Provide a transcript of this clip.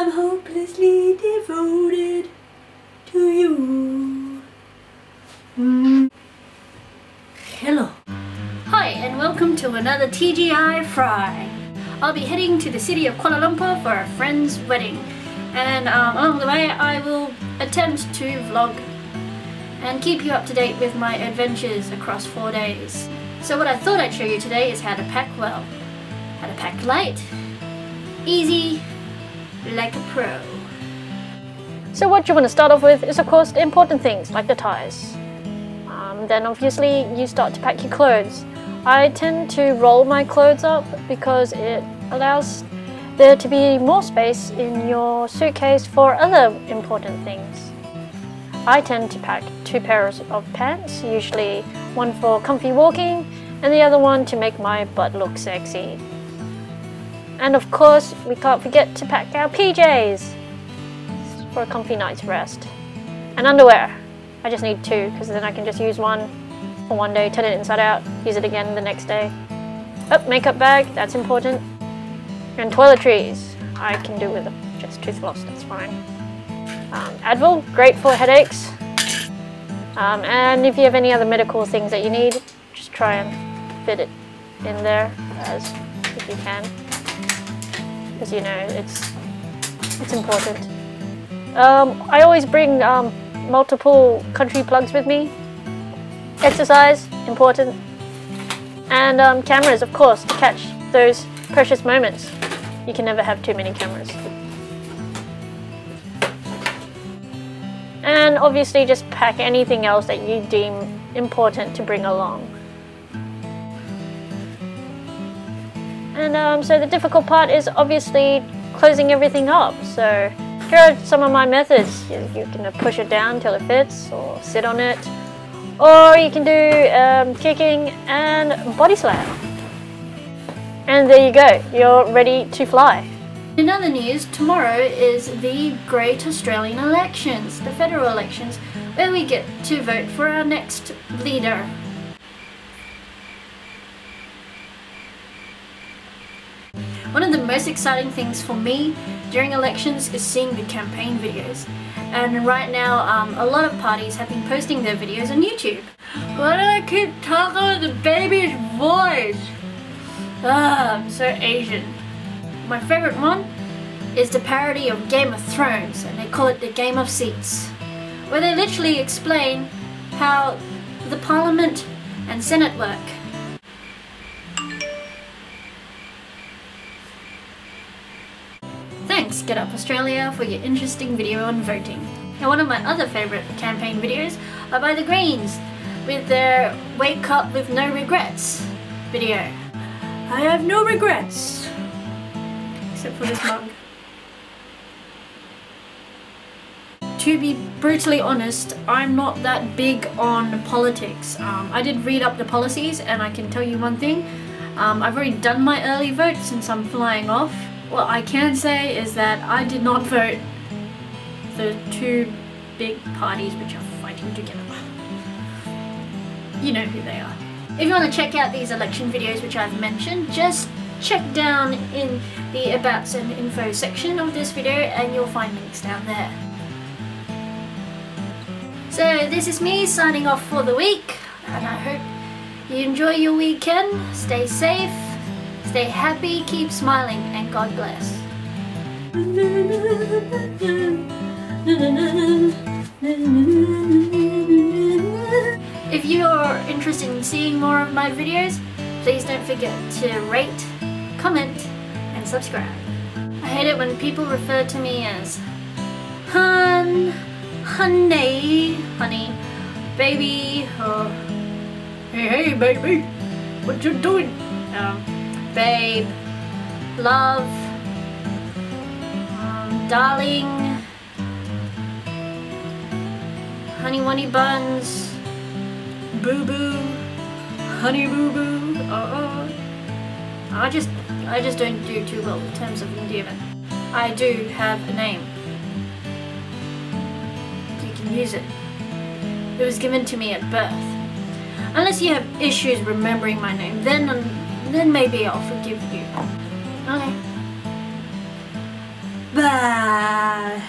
I'm hopelessly devoted to you. Mm. Hello. Hi, and welcome to another TGI Fri. I'll be heading to the city of Kuala Lumpur for a friend's wedding. And um, along the way, I will attempt to vlog and keep you up to date with my adventures across four days. So what I thought I'd show you today is how to pack well. How to pack light, easy, like a pro. So what you want to start off with is of course the important things like the tires. Um, then obviously you start to pack your clothes. I tend to roll my clothes up because it allows there to be more space in your suitcase for other important things. I tend to pack two pairs of pants, usually one for comfy walking and the other one to make my butt look sexy. And of course, we can't forget to pack our PJs for a comfy night's rest. And underwear. I just need two because then I can just use one for one day, turn it inside out, use it again the next day. Oh, makeup bag, that's important. And toiletries. I can do with just tooth floss, that's fine. Um, Advil, great for headaches. Um, and if you have any other medical things that you need, just try and fit it in there as if you can because you know it's it's important. Um, I always bring um, multiple country plugs with me. Exercise important, and um, cameras, of course, to catch those precious moments. You can never have too many cameras. And obviously, just pack anything else that you deem important to bring along. And um, so the difficult part is obviously closing everything up. So here are some of my methods. You, you can push it down till it fits or sit on it. Or you can do um, kicking and body slam. And there you go, you're ready to fly. In other news, tomorrow is the Great Australian elections, the federal elections, where we get to vote for our next leader. Most exciting things for me during elections is seeing the campaign videos. And right now, um, a lot of parties have been posting their videos on YouTube. Why do I keep talking with the baby's voice? Ah, I'm so Asian. My favorite one is the parody of Game of Thrones, and they call it the Game of Seats, where they literally explain how the Parliament and Senate work. Thanks Get Up Australia for your interesting video on voting. Now one of my other favourite campaign videos are by the Greens with their Wake Up With No Regrets video. I have no regrets except for this mug. To be brutally honest, I'm not that big on politics. Um, I did read up the policies and I can tell you one thing. Um, I've already done my early vote since I'm flying off what I can say is that I did not vote the two big parties which are fighting together. You know who they are. If you want to check out these election videos which I've mentioned, just check down in the abouts and info section of this video and you'll find links down there. So this is me signing off for the week and I hope you enjoy your weekend, stay safe, Stay happy, keep smiling, and God bless. If you are interested in seeing more of my videos, please don't forget to rate, comment, and subscribe. I hate it when people refer to me as hun, honey, honey, baby, or hey, hey, baby, what you doing? Um, babe, love, um, darling, honey wunny buns, boo boo, honey boo boo, uh oh. I just, I just don't do too well in terms of endearment. I do have a name. You can use it. It was given to me at birth. Unless you have issues remembering my name, then and Then maybe I'll forgive you. Okay. Bye.